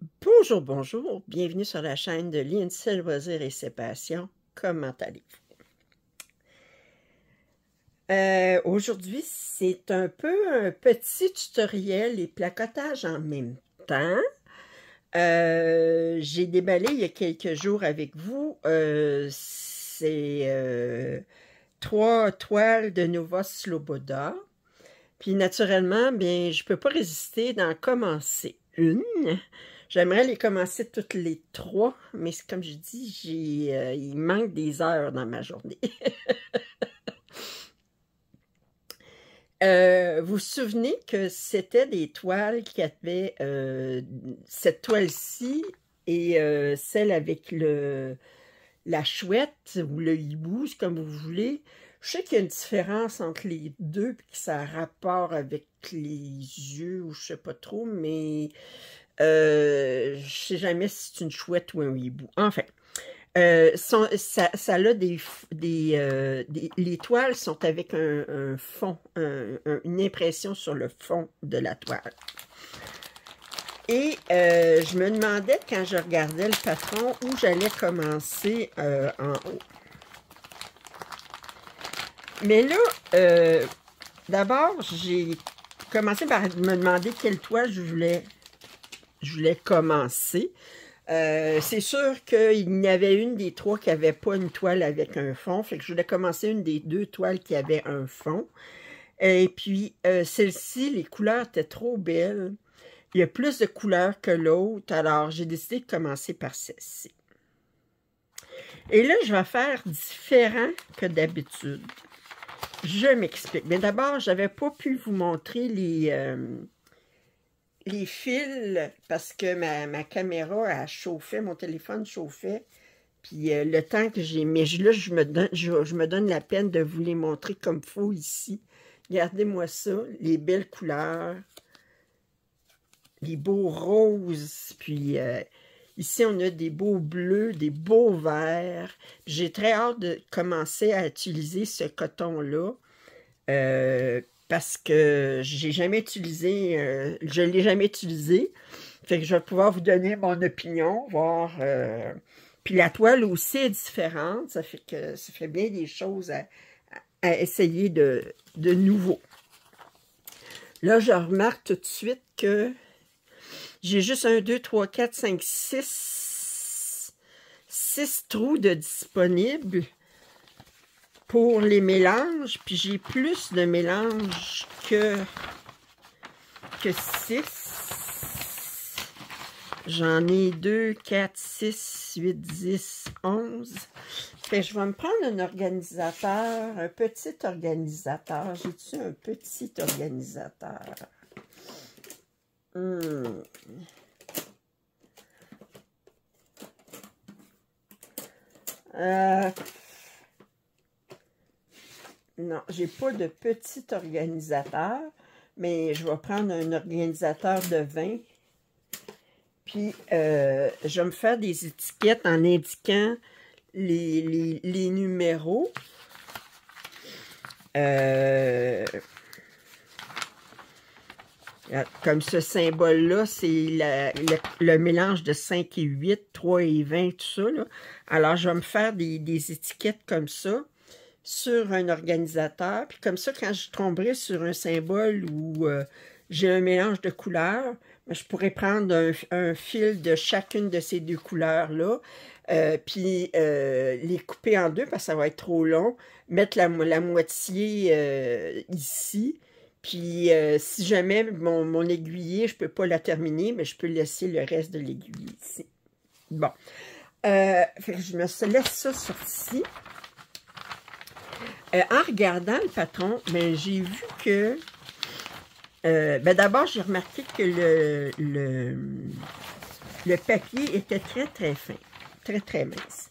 Bonjour, bonjour, bienvenue sur la chaîne de Lindsay Loisirs et ses passions. Comment allez-vous? Euh, Aujourd'hui, c'est un peu un petit tutoriel et placotage en même temps. Euh, J'ai déballé il y a quelques jours avec vous. Euh, euh, trois toiles de Nova Sloboda. Puis naturellement, bien, je peux pas résister d'en commencer une. J'aimerais les commencer toutes les trois, mais comme je dis, euh, il manque des heures dans ma journée. euh, vous vous souvenez que c'était des toiles qui avaient euh, cette toile-ci et celle avec le la chouette ou le hibou, comme vous voulez. Je sais qu'il y a une différence entre les deux, puis que ça a rapport avec les yeux, ou je sais pas trop, mais euh, je sais jamais si c'est une chouette ou un hibou. Enfin, euh, ça, a euh, des, Les toiles sont avec un, fond, un, un, une impression sur le fond de la toile. Et euh, je me demandais, quand je regardais le patron, où j'allais commencer en haut. Mais là, d'abord, j'ai commencé par me demander quelle toile je voulais, je voulais commencer. Euh, c'est sûr qu'il y avait une des trois qui n'avait pas une toile avec un fond. Fait que je voulais commencer une des deux toiles qui avait un fond. Et puis, euh, celle-ci, les couleurs étaient trop belles. Il y a plus de couleurs que l'autre. Alors, j'ai décidé de commencer par celle-ci. Et là, je vais faire différent que d'habitude. Je m'explique. Mais d'abord, je n'avais pas pu vous montrer les, euh, les fils parce que ma, caméra a chauffé, mon téléphone chauffait. Puis euh, le temps que j'ai... Mais là, je me, donne, je, je, me donne la peine de vous les montrer comme il faut ici. Regardez-moi ça, les belles couleurs. Les beaux roses. Puis euh, ici, on a des beaux bleus, des beaux verts. J'ai très hâte de commencer à utiliser ce coton-là. Euh, parce que j'ai jamais utilisé, euh, je l'ai jamais utilisé. Fait que je vais pouvoir vous donner mon opinion, voir. Euh, puis la toile aussi est différente, ça fait que ça fait bien des choses à, à essayer de, de nouveau. Là, je remarque tout de suite que j'ai juste un, deux, trois, quatre, cinq, six, six trous de disponibles pour les mélanges, puis j'ai plus de mélanges que, que 6. J'en ai 2, 4, 6, 8, 10, 11. Fait je vais me prendre un organisateur, un petit organisateur. J'ai-tu un petit organisateur? Hmm. Euh, non, j'ai pas de petit organisateur, mais je vais prendre un organisateur de 20. Puis, euh, je vais me faire des étiquettes en indiquant les, numéros. Euh, comme ce symbole-là, c'est le, mélange de 5 et 8, 3 et 20, tout ça. Alors, je vais me faire des étiquettes comme ça sur un organisateur. Puis comme ça, quand je tomberai sur un symbole où euh, j'ai un mélange de couleurs, ben, je pourrais prendre un, fil de chacune de ces deux couleurs-là, euh, puis euh, les couper en deux parce que ça va être trop long, mettre la, moitié ici, puis si jamais mon, mon, aiguiller, je ne peux pas la terminer, mais je peux laisser le reste de l'aiguille ici. Bon. je me laisse ça sorti. Euh, en regardant le patron, ben, j'ai vu que... Euh, ben, D'abord, j'ai remarqué que le, le, papier était très, très fin. Très, très mince.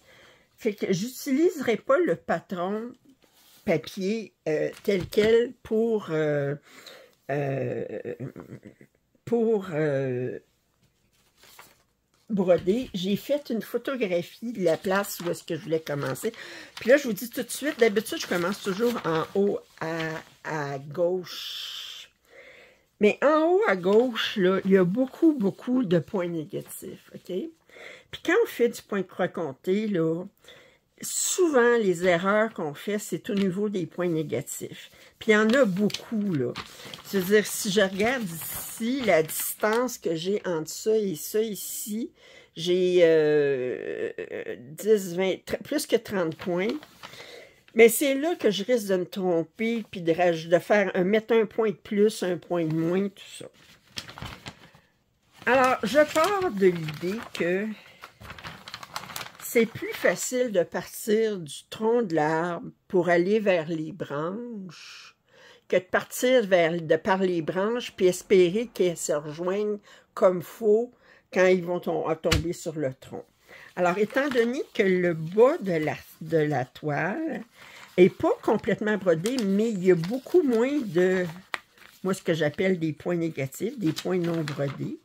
Fait que j'utiliserai pas le patron papier euh, tel quel pour... Pour brodé, j'ai fait une photographie de la place où est-ce que je voulais commencer. Puis là, je vous dis tout de suite, d'habitude, je commence toujours en haut à, gauche. Mais en haut à gauche, là, il y a beaucoup, beaucoup de points négatifs, OK? Puis quand on fait du point de croix compté, là, souvent, les erreurs qu'on fait, c'est au niveau des points négatifs. Puis il y en a beaucoup, là. C'est-à-dire, si je regarde ici, la distance que j'ai entre ça et ça ici, j'ai euh, 10, 20, plus que 30 points. Mais c'est là que je risque de me tromper, puis de, de faire mettre un point de plus, un point de moins, tout ça. Alors, je pars de l'idée que c'est plus facile de partir du tronc de l'arbre pour aller vers les branches que de partir de par les branches puis espérer qu'elles se rejoignent comme faut quand ils vont tomber sur le tronc. Alors, étant donné que le bas de la, de la toile est pas complètement brodé, mais il y a beaucoup moins de, moi, ce que j'appelle des points négatifs, des points non brodés,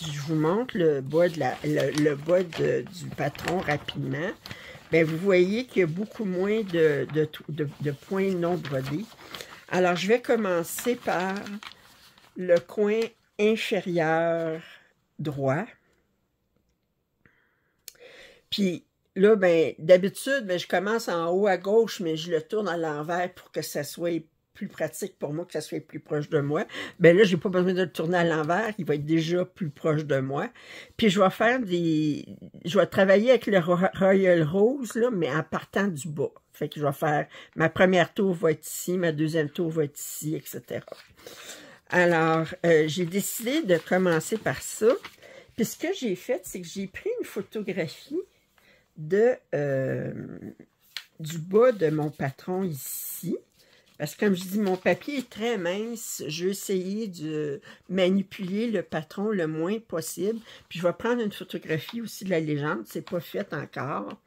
je vous montre le bas, du patron rapidement, bien, vous voyez qu'il y a beaucoup moins de, de, points non brodés. Alors, je vais commencer par le coin inférieur droit. Puis là, ben, d'habitude, ben, je commence en haut à gauche, mais je le tourne à l'envers pour que ça soit plus pratique pour moi, que ça soit plus proche de moi. Ben là, j'ai pas besoin de le tourner à l'envers, il va être déjà plus proche de moi. Puis je vais faire des... Je vais travailler avec le Royal Rose, là, mais en partant du bas. Fait que je vais faire... Ma première tour va être ici, ma deuxième tour va être ici, etc. Alors, euh, j'ai décidé de commencer par ça. Puis ce que j'ai fait, c'est que j'ai pris une photographie de... Euh, du bas de mon patron ici. Parce que comme je dis, mon papier est très mince. Je vais essayer de manipuler le patron le moins possible. Puis je vais prendre une photographie aussi de la légende. C'est pas fait encore.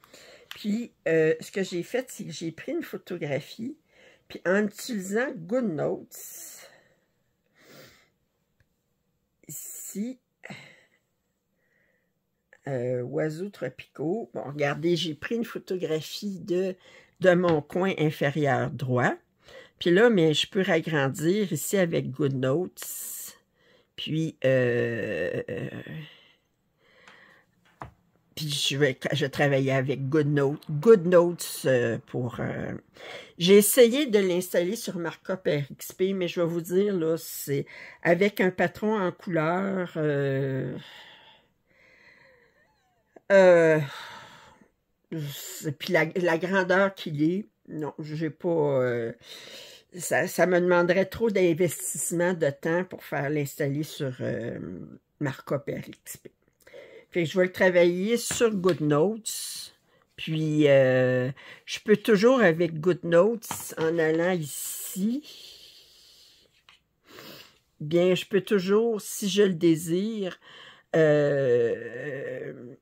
Puis euh, ce que j'ai fait, c'est que j'ai pris une photographie. Puis en utilisant GoodNotes, ici, euh, oiseaux tropicaux. Bon, regardez, j'ai pris une photographie de, de mon coin inférieur droit. Puis là, mais je peux agrandir ici avec GoodNotes. Puis, euh, puis je vais, je travailler avec GoodNotes. GoodNotes euh, pour... Euh, j'ai essayé de l'installer sur Markup RXP, mais je vais vous dire, là, c'est avec un patron en couleur... Euh, puis la, la grandeur qu'il est, non, j'ai pas ça, me demanderait trop d'investissement de temps pour faire l'installer sur euh, Markup. Fait je vais le travailler sur GoodNotes. Puis, euh, je peux toujours avec GoodNotes, en allant ici, bien, je peux toujours, si je le désire, euh,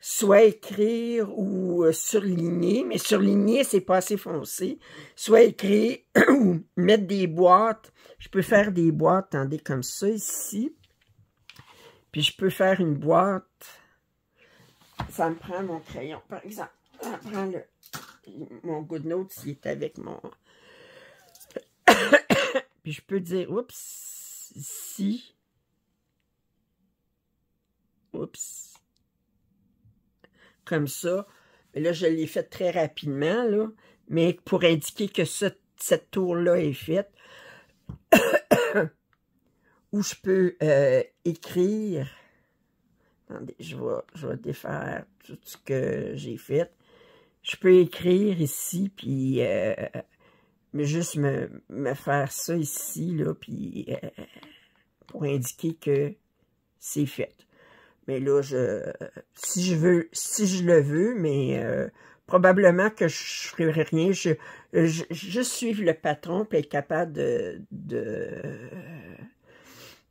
soit écrire ou euh, surligner, mais surligner, c'est pas assez foncé, soit écrire ou mettre des boîtes. Je peux faire des boîtes, attendez, comme ça ici. Puis je peux faire une boîte. Ça me prend mon crayon, par exemple. Ça me prend le, mon GoodNotes, il est avec mon... Puis je peux dire, oups, ici. Oups comme ça. Mais là, je l'ai fait très rapidement, là. Mais pour indiquer que cette tour-là est faite, où je peux euh, écrire. Attendez, je vais, je défaire tout ce que j'ai fait. Je peux écrire ici, puis euh, juste me, me, faire ça ici, là, puis euh, pour indiquer que c'est fait. Mais là, si je veux, si je le veux, mais euh, probablement que je ne ferai rien. Je, je, suivre le patron et être capable de,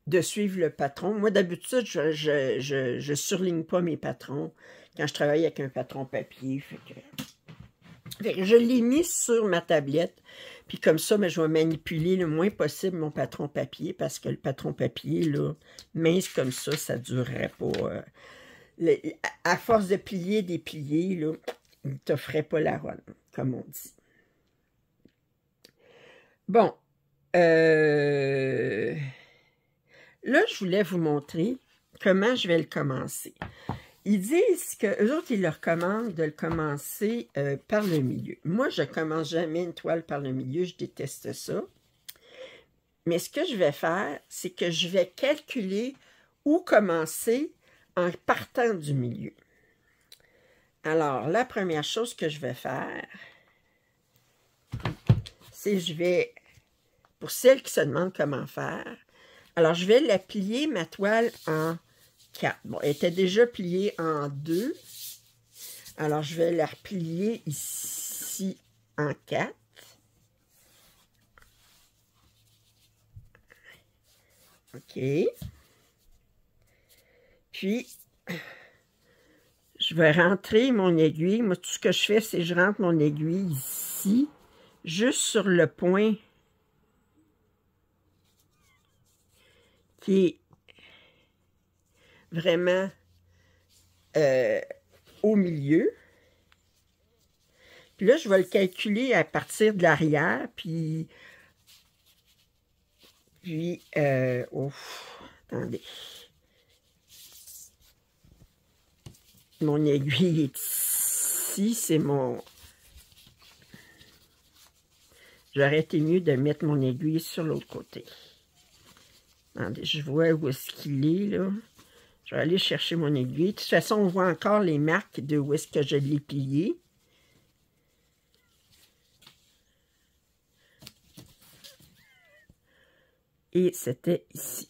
de, suivre le patron. Moi, d'habitude, je, je, je, surligne pas mes patrons quand je travaille avec un patron papier. Je l'ai mis sur ma tablette. Puis comme ça, mais je vais manipuler le moins possible mon patron papier parce que le patron papier, là, mince comme ça, ça ne durerait pas. Euh, à force de plier, déplier, là, il ne te ferait pas la run, comme on dit. Bon. Euh, là, je voulais vous montrer comment je vais le commencer. Ils disent que eux autres, ils leur recommandent de le commencer euh, par le milieu. Moi, je commence jamais une toile par le milieu, je déteste ça. Mais ce que je vais faire, c'est que je vais calculer où commencer en partant du milieu. Alors, la première chose que je vais faire, c'est je vais, pour celles qui se demandent comment faire, alors je vais la plier, ma toile, en 4. Bon, elle était déjà pliée en 2. Alors, je vais la replier ici en 4. OK. Puis, je vais rentrer mon aiguille. Moi, tout ce que je fais, c'est que je rentre mon aiguille ici, juste sur le point qui est vraiment euh, au milieu. Puis là, je vais le calculer à partir de l'arrière, puis... Puis, euh, attendez. Mon aiguille est ici, c'est mon... J'aurais été mieux de mettre mon aiguille sur l'autre côté. Attendez, je vois où est-ce qu'il est, là. Je vais aller chercher mon aiguille. De toute façon, on voit encore les marques de où est-ce que je l'ai plié. Et c'était ici.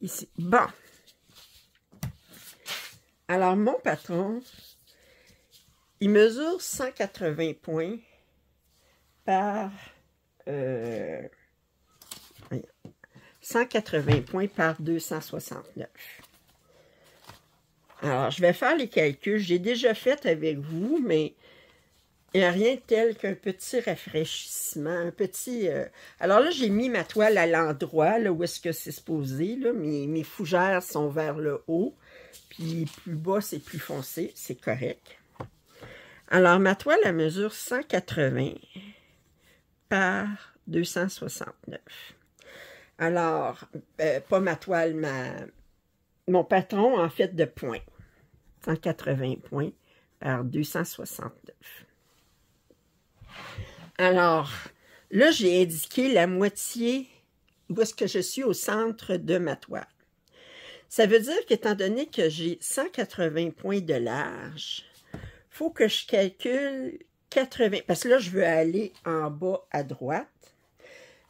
Ici. Bon. Alors, mon patron, il mesure 180 points par 180 euh, points par 269. Alors, je vais faire les calculs. J'ai déjà fait avec vous, mais il n'y a rien tel qu'un petit rafraîchissement, un petit... Euh, alors là, j'ai mis ma toile à l'endroit, là, où est-ce que c'est supposé, là. Mes, mes fougères sont vers le haut, puis plus bas, c'est plus foncé, c'est correct. Alors, ma toile, elle mesure 180 par 269. Alors, euh, pas ma toile, ma, mon patron en fait de points. 180 points par 269. Alors, là, j'ai indiqué la moitié où est-ce que je suis au centre de ma toile. Ça veut dire qu'étant donné que j'ai 180 points de large, il faut que je calcule 80, parce que là, je veux aller en bas à droite.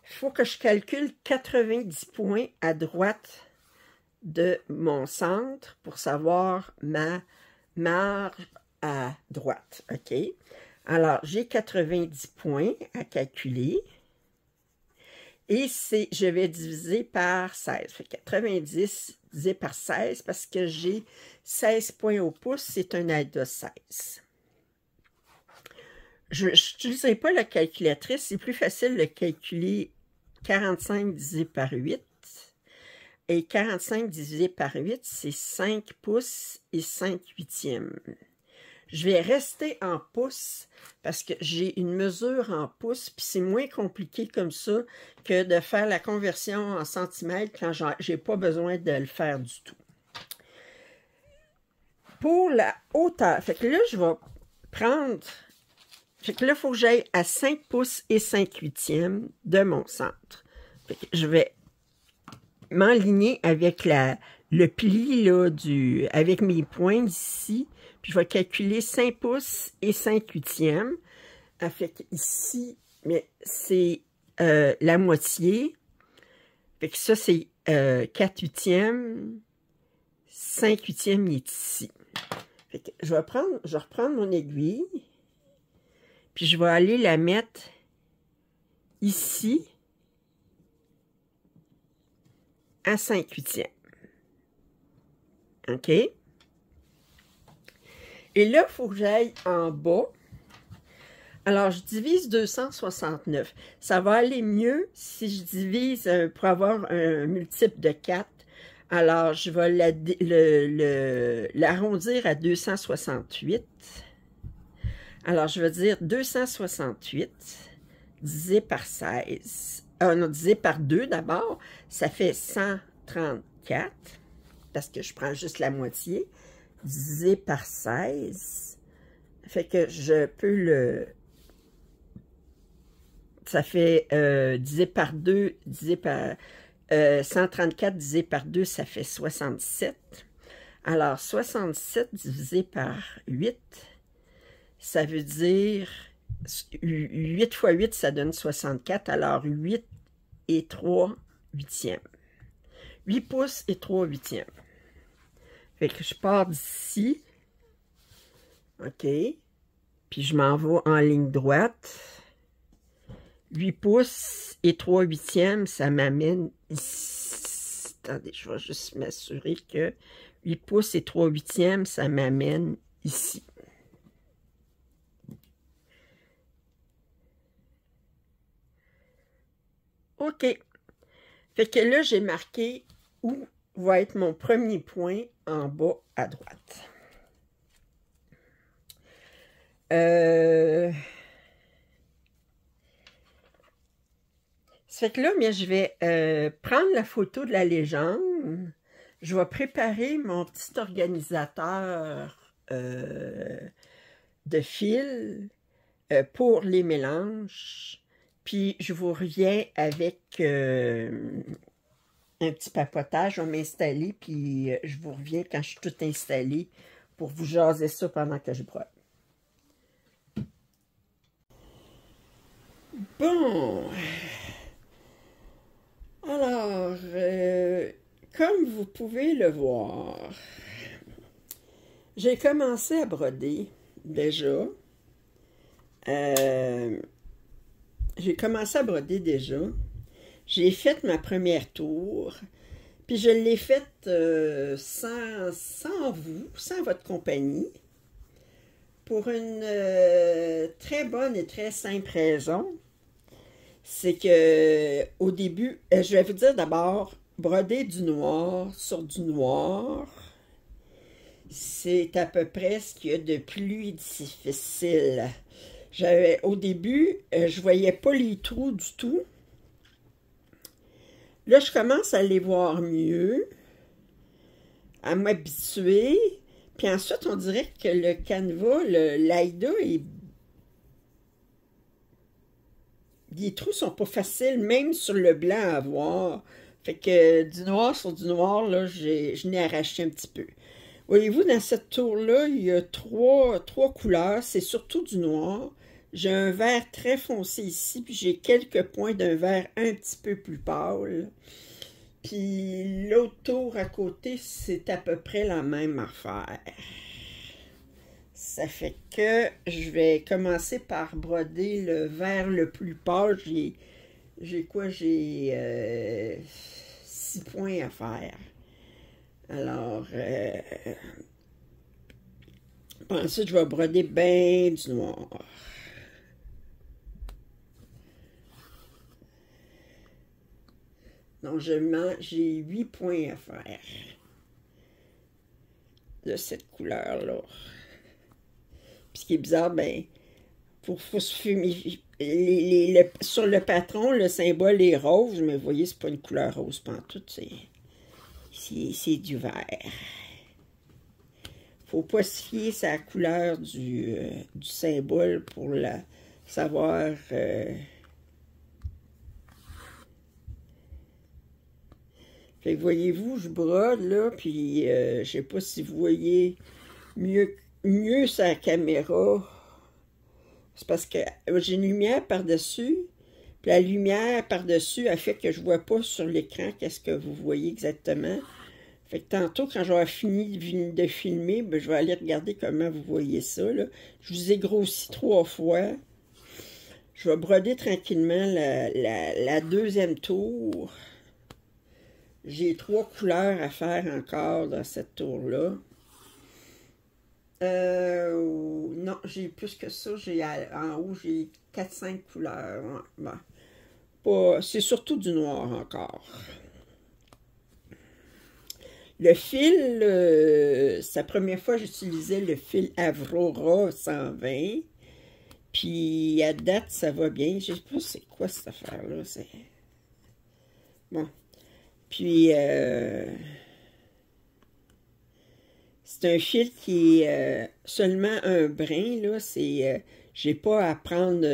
Il faut que je calcule 90 points à droite de mon centre pour savoir ma marge à droite. OK? Alors, j'ai 90 points à calculer. Et je vais diviser par 16. Fait 90 divisé par 16 parce que j'ai 16 points au pouce, c'est un aide de 16. Je n'utiliserai pas la calculatrice, c'est plus facile de calculer 45 divisé par 8. Et 45 divisé par 8, c'est 5 pouces et 5 huitièmes. Je vais rester en pouces parce que j'ai une mesure en pouces, puis c'est moins compliqué comme ça que de faire la conversion en centimètres quand j'ai pas besoin de le faire du tout. Pour la hauteur, fait que là, je vais prendre fait que là, il faut que j'aille à 5 pouces et 5 huitièmes de mon centre. je vais m'enligner avec la, le pli là, du, avec mes points ici. Puis je vais calculer 5 pouces et 5 huitièmes. Ah, fait ici, mais c'est euh, la moitié. Fait que ça, c'est euh, 4 huitièmes. 5 huitièmes est ici. Fait que je vais prendre, je vais reprendre mon aiguille. Puis je vais aller la mettre ici à 5 huitièmes. OK? Et là, il faut que j'aille en bas. Alors, je divise 269. Ça va aller mieux si je divise euh, pour avoir un multiple de 4. Alors, je vais l'arrondir à 268. Alors, je vais dire 268 divisé par 16. Euh, non, divisé par 2 d'abord, ça fait 134, parce que je prends juste la moitié, divisé par 16. Fait que je peux le... Ça fait euh, divisé par 2, divisé par... 134 euh, divisé par 2, ça fait 67. Alors, 67 divisé par 8, ça veut dire 8 fois 8, ça donne 64. Alors, 8 et 3 huitièmes. 8 pouces et 3 huitièmes. Fait que je pars d'ici. OK. Puis je m'en vais en ligne droite. 8 pouces et 3 huitièmes, ça m'amène ici. Attendez, je vais juste m'assurer que 8 pouces et 3 huitièmes, ça m'amène ici. OK. Fait que là, j'ai marqué où va être mon premier point en bas à droite. Euh... Ça fait que là, mais je vais euh, prendre la photo de la légende. Je vais préparer mon petit organisateur euh, de fil euh, pour les mélanges. Puis je vous reviens avec euh, un petit papotage. Vais m'installer, puis euh, je vous reviens quand je suis tout installé pour vous jaser ça pendant que je brode. Bon. Alors, euh, comme vous pouvez le voir, j'ai commencé à broder déjà. Euh, j'ai commencé à broder déjà. J'ai fait ma première tour. Puis je l'ai faite euh, sans, sans, vous, sans votre compagnie. Pour une euh, très bonne et très simple raison. C'est que au début, euh, je vais vous dire d'abord, broder du noir sur du noir, c'est à peu près ce qu'il y a de plus difficile au début, je euh, je voyais pas les trous du tout. Là, je commence à les voir mieux, à m'habituer. Puis ensuite, on dirait que le canevas, l'AIDA, les trous sont pas faciles, même sur le blanc à voir. Fait que du noir sur du noir, là, je n'ai arraché un petit peu. Voyez-vous, dans cette tour-là, il y a trois, trois couleurs. C'est surtout du noir. J'ai un vert très foncé ici, puis j'ai quelques points d'un vert un petit peu plus pâle. Puis l'autre à côté, c'est à peu près la même affaire. Ça fait que je vais commencer par broder le vert le plus pâle. J'ai quoi? J'ai euh, six points à faire. Alors, euh, ensuite, je vais broder bien du noir. Donc, j'ai huit points à faire de cette couleur-là. Puis ce qui est bizarre, ben, pour sur le patron, le symbole est rose, mais vous voyez, c'est pas une couleur rose pantoute, c'est c'est du vert. Faut pas se sa couleur du, euh, du symbole pour la savoir euh, Fait voyez-vous, je brode là, puis euh, je sais pas si vous voyez mieux, mieux sa caméra. C'est parce que euh, j'ai une lumière par-dessus, la lumière par-dessus a fait que je vois pas sur l'écran qu'est-ce que vous voyez exactement. Fait que tantôt, quand j'aurai fini de filmer, ben, je vais aller regarder comment vous voyez ça. Je vous ai grossi trois fois. Je vais broder tranquillement la deuxième tour. J'ai trois couleurs à faire encore dans cette tour-là. Euh, non, j'ai plus que ça. J'ai En haut, j'ai 4-5 couleurs. C'est surtout du noir encore. Le fil, euh, la première fois j'utilisais le fil Avrora 120. Puis à date, ça va bien. Je sais pas c'est quoi cette affaire-là. Bon. Puis euh, c'est un fil qui est euh, seulement un brin, là. C'est. Euh, j'ai pas à prendre.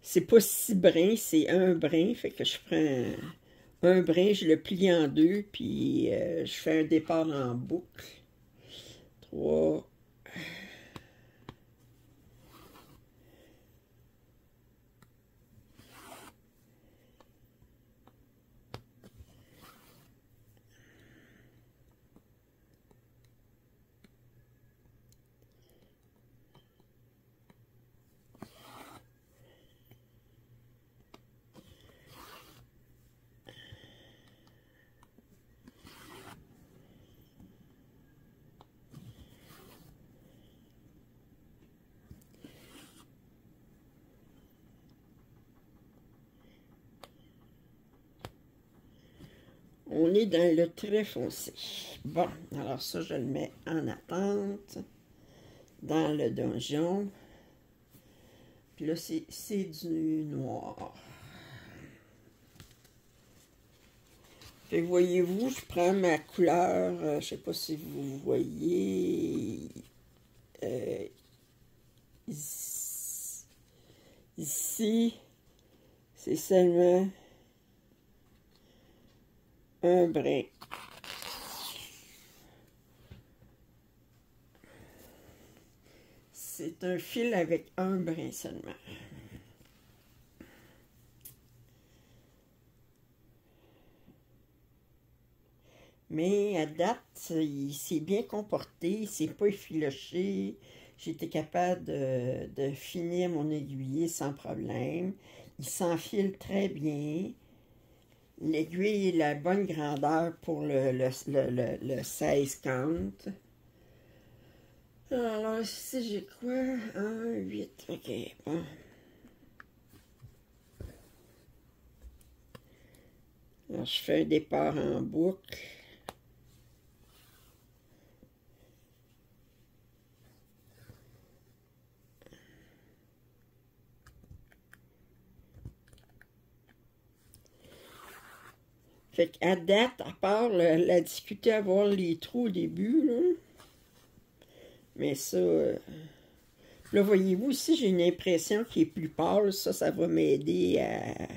c'est pas six brins, c'est un brin. Fait que je prends un, brin, je le plie en deux, puis je fais un départ en boucle. Trois. On est dans le très foncé. Bon, alors ça, je le mets en attente dans le donjon. Puis là, c'est du noir. Fait voyez-vous, je prends ma couleur, je euh, je sais pas si vous voyez, euh, ici c'est seulement un brin. C'est un fil avec un brin seulement. Mais à date, il s'est bien comporté, il s'est pas effiloché. J'étais capable de, finir mon aiguiller sans problème. Il s'enfile très bien. L'aiguille est la bonne grandeur pour le, le, le, le 16 count. Alors, ici, j'ai quoi? 1, 8. OK, bon. Alors, je fais un départ en boucle. Fait qu'à date, à part la difficulté à voir les trous au début, là, mais ça, euh, là, voyez-vous, ici, j'ai une impression qui est plus pâle. Ça, ça va m'aider à...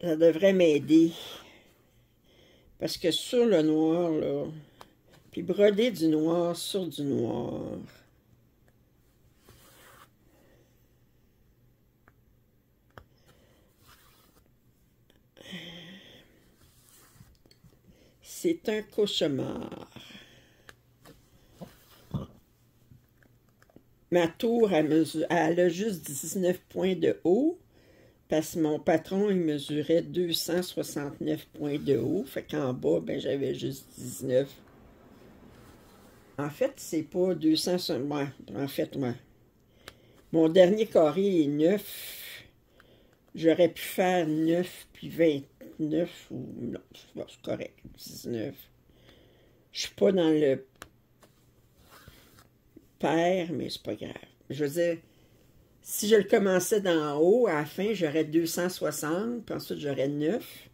Ça devrait m'aider. Parce que sur le noir, là, puis broder du noir sur du noir, c'est un cauchemar. Ma tour, elle, a juste 19 points de haut, parce que mon patron, il mesurait 269 points de haut. Fait qu'en bas, ben, j'avais juste 19. En fait, c'est pas 200... en fait, moi, mon dernier carré est 9. J'aurais pu faire 9 puis 20 19 ou non, c'est correct, 19. Je suis pas dans le père, mais c'est pas grave. Je veux dire, si je le commençais d'en haut, à la fin, j'aurais 260, puis ensuite j'aurais 9.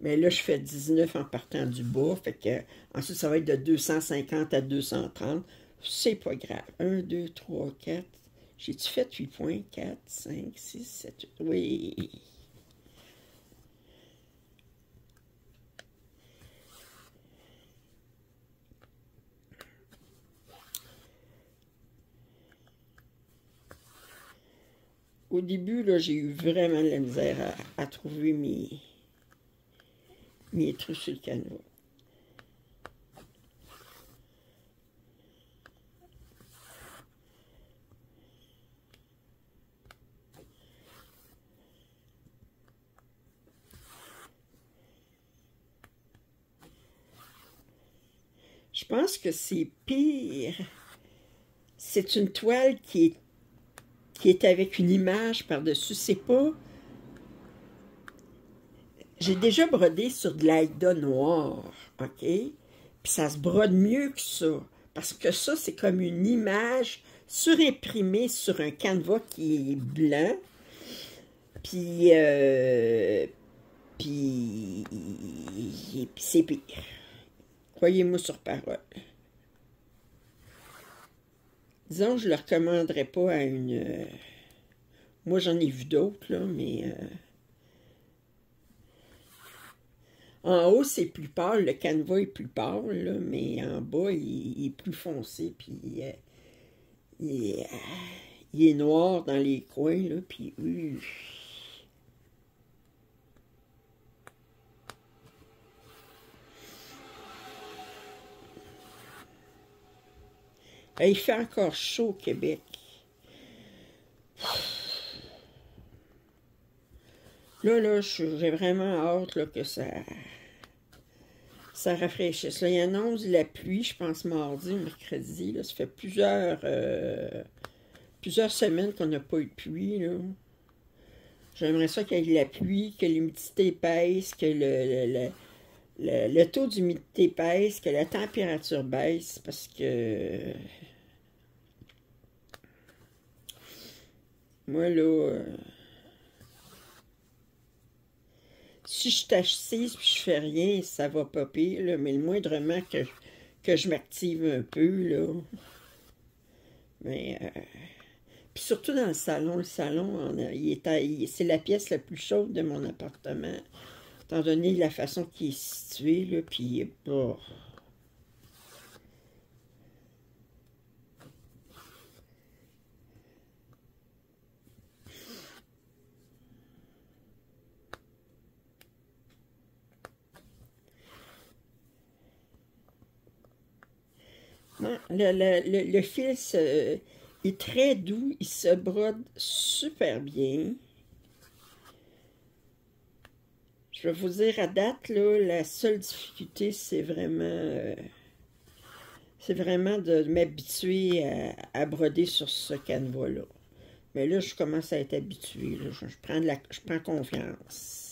Mais là, je fais 19 en partant du bas, fait que ensuite ça va être de 250 à 230. C'est pas grave. 1, 2, 3, 4. J'ai-tu fait 8 points? 4, 5, 6, 7, 8. Oui. Au début, j'ai eu vraiment de la misère à, trouver mes, mes trucs sur le canevas. Je pense que c'est pire. C'est une toile qui est qui est avec une image par-dessus. C'est pas... J'ai déjà brodé sur de l'aïda noir, OK? Puis ça se brode mieux que ça. Parce que ça, c'est comme une image surimprimée sur un canevas qui est blanc. Puis, euh, puis, puis c'est pire. Croyez-moi sur parole. Disons, je ne le recommanderais pas à une... Euh, moi, j'en ai vu d'autres, là, mais... Euh, en haut, c'est plus pâle, le canevas est plus pâle, là, mais en bas, il, est plus foncé, puis euh, il, est, noir dans les coins, là, puis... il fait encore chaud au Québec. Là, là, j'ai vraiment hâte que ça, ça rafraîchisse. Là, il annonce la pluie, je pense, mardi mercredi. Là. Ça fait plusieurs, euh, plusieurs semaines qu'on n'a pas eu de pluie. J'aimerais ça qu'il y ait de la pluie, que l'humidité baisse, que le taux d'humidité baisse, que la température baisse, parce que Moi, là, euh, si je suis assise puis je fais rien, ça va pas pire, là, mais le moindrement que, que je m'active un peu, là. Mais, euh, puis surtout dans le salon, le salon, c'est la pièce la plus chaude de mon appartement, étant donné la façon qu'il est situé, là, puis, oh, le, fil est très doux, il se brode super bien. Je vais vous dire à date, la seule difficulté, c'est vraiment... Euh, vraiment de m'habituer à, broder sur ce canevas-là. Mais là, je commence à être habitué. Je, prends de la, je prends confiance.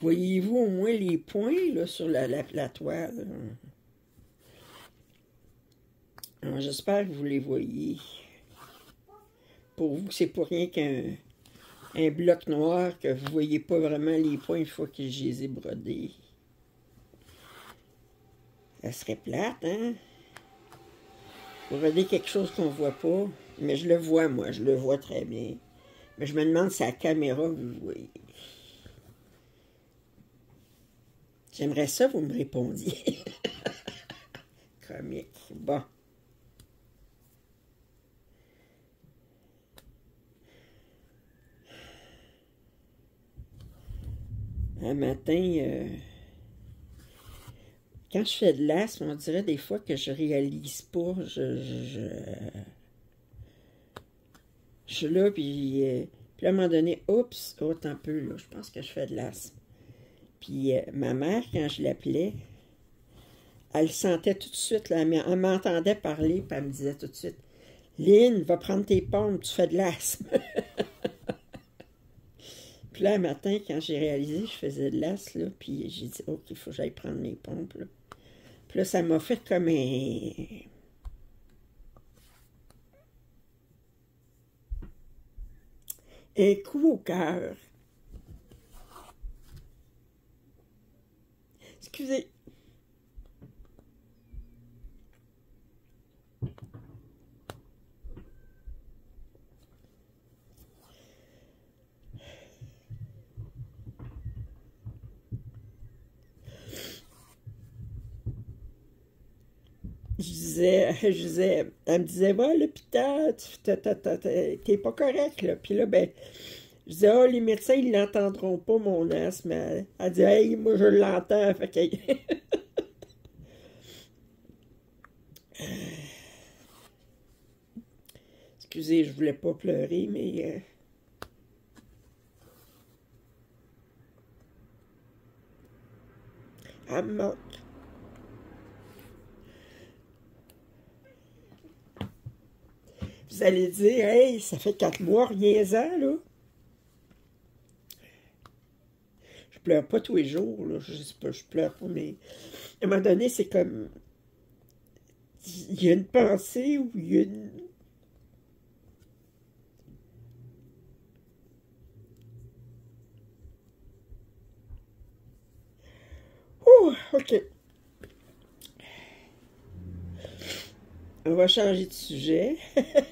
Voyez-vous au moins les points là, sur la, la, toile? J'espère que vous les voyez. Pour vous, c'est pour rien qu'un un bloc noir que vous ne voyez pas vraiment les points une fois que je les ai brodés. Ça serait plate, hein? Broder quelque chose qu'on ne voit pas. Mais je le vois, moi. Je le vois très bien. Mais je me demande si la caméra, vous voyez. J'aimerais ça, vous me répondiez. Comique. Bon. Un matin, euh, quand je fais de l'asthme, on dirait des fois que je réalise pas. Je, je, je, suis là, puis, euh, puis à un moment donné, oups, oh, un peu, là, je pense que je fais de l'asthme. Puis euh, ma mère, quand je l'appelais, elle sentait tout de suite, là, elle m'entendait parler, puis elle me disait tout de suite Lynn, va prendre tes pompes, tu fais de l'asthme. là, un matin, quand j'ai réalisé je faisais de l'asthme, puis j'ai dit Ok, il faut que j'aille prendre mes pompes. Là. Puis là, ça m'a fait comme un. Un coup au cœur. Excusez. je je disais, elle me disait, va à l'hôpital, t'es pas correct, là. Puis là, ben, je disais, oh, les médecins, ils l'entendront pas, mon asthme. Elle, elle dit, hey, moi, je l'entends. Fait que... Excusez, je voulais pas pleurer, mais. Euh... Elle me. Allez dire, hey, ça fait quatre mois, rien ça, là. Je pleure pas tous les jours, là. Je sais pas, je pleure pas, mais à un moment donné, c'est comme. Il y a une pensée ou il y a une. Ouh, ok. On va changer de sujet.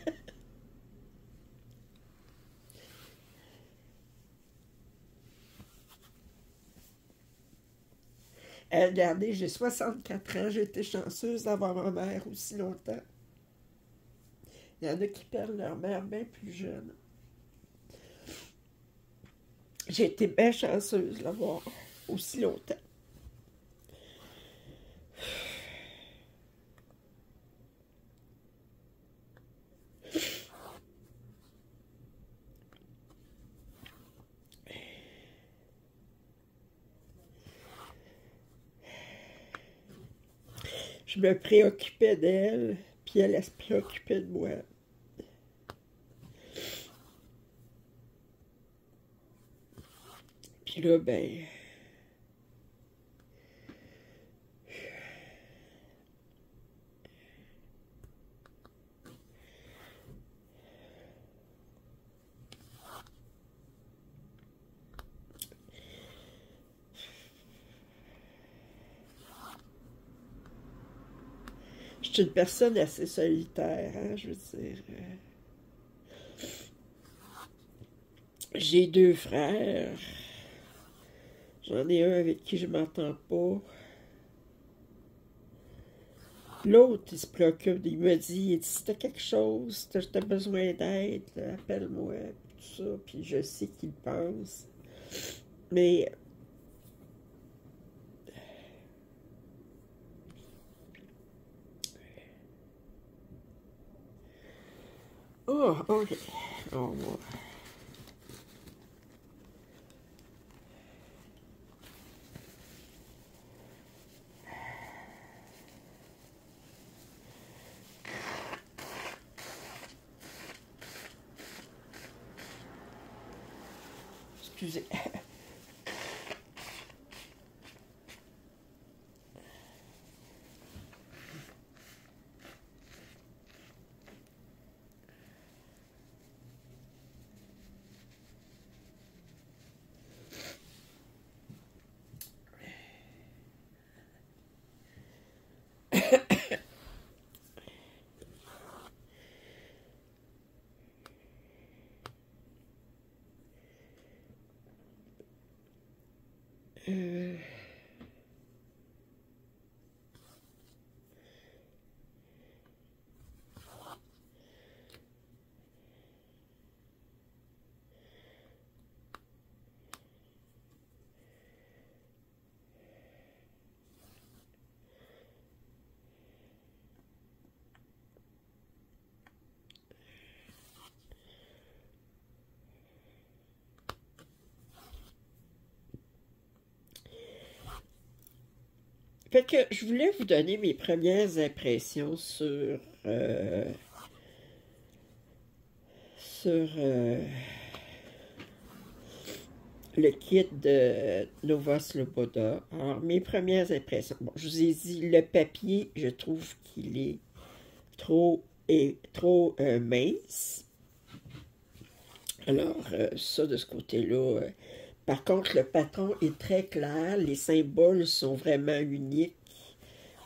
Euh, regardez, j'ai 64 ans, j'ai été chanceuse d'avoir ma mère aussi longtemps. Il y en a qui perdent leur mère bien plus jeune. J'ai été bien chanceuse d'avoir aussi longtemps. Je me préoccupais d'elle, puis elle, elle se préoccupait de moi. Puis là, ben, je une personne assez solitaire, hein, je veux dire. Euh. J'ai deux frères. J'en ai un avec qui je m'entends pas. L'autre, il se préoccupe, il me dit, il dit si t'as quelque chose, si t'as besoin d'aide, appelle-moi, tout ça, puis je sais qu'il pense. Mais Oh, okay. Oh, boy. Mm. Fait que je voulais vous donner mes premières impressions sur euh, sur euh, le kit de Nova Sloboda. Alors, mes premières impressions. Bon, je vous ai dit, le papier, je trouve qu'il est trop, et, trop euh, mince. Alors, ça, de ce côté-là, par contre, le patron est très clair, les symboles sont vraiment uniques.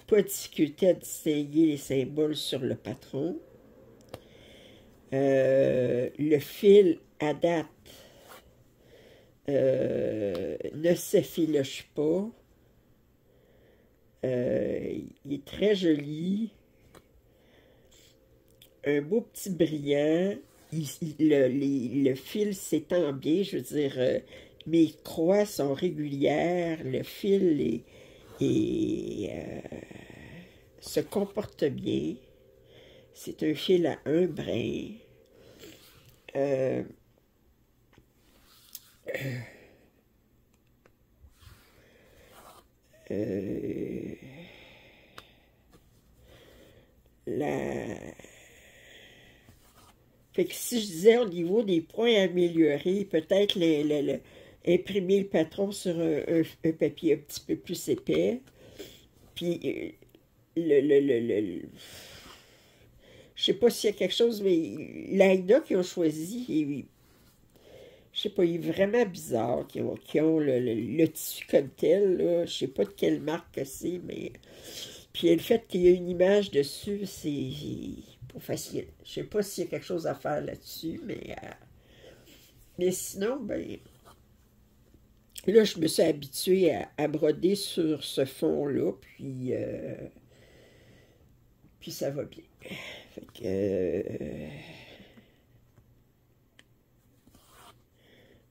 Pas de difficulté à distinguer les symboles sur le patron. Euh, le fil à date euh, ne s'effiloche pas. Euh, il est très joli. Un beau petit brillant. le, fil s'étend bien. Je veux dire, mes croix sont régulières, le fil est, euh, se comporte bien. C'est un fil à un brin. Euh, euh, la... Fait que si je disais au niveau des points améliorés, peut-être les, les, imprimer le patron sur un, papier un petit peu plus épais. Puis, euh, le, le, le, le je sais pas s'il y a quelque chose, mais l'AIDA qu'ils ont choisi, il, je sais pas, il est vraiment bizarre qu'ils ont, le, tissu comme tel. Là. Je sais pas de quelle marque c'est, mais. Puis le fait qu'il y ait une image dessus, c'est pas facile. Je sais pas s'il y a quelque chose à faire là-dessus, mais. Euh, mais sinon, ben. Là, je me suis habituée à, broder sur ce fond-là, puis, euh, puis ça va bien. Fait que, euh,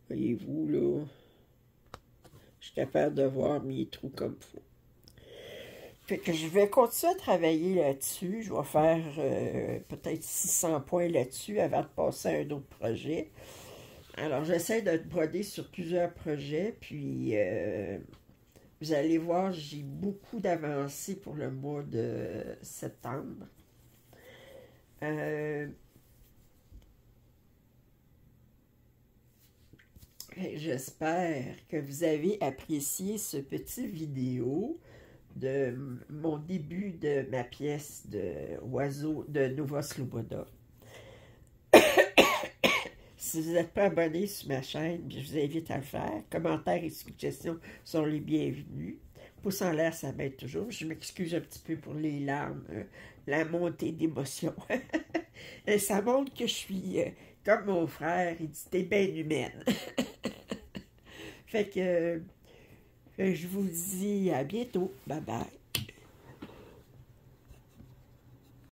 voyez-vous, là, je suis capable de voir mes trous comme faut. Fait que je vais continuer à travailler là-dessus. Je vais faire euh, peut-être 600 points là-dessus avant de passer à un autre projet. Alors, j'essaie de broder sur plusieurs projets, puis euh, vous allez voir, j'ai beaucoup d'avancées pour le mois de septembre. Euh, j'espère que vous avez apprécié ce petit vidéo de mon début de ma pièce de oiseau de Nova Sloboda. Si vous n'êtes pas abonné sur ma chaîne, je vous invite à le faire. Commentaires et suggestions sont les bienvenus. Pouce en l'air, ça m'aide toujours. Je m'excuse un petit peu pour les larmes, euh, la montée d'émotion. ça montre que je suis euh, comme mon frère, il dit t'es bien humaine. fait que je vous dis à bientôt. Bye bye.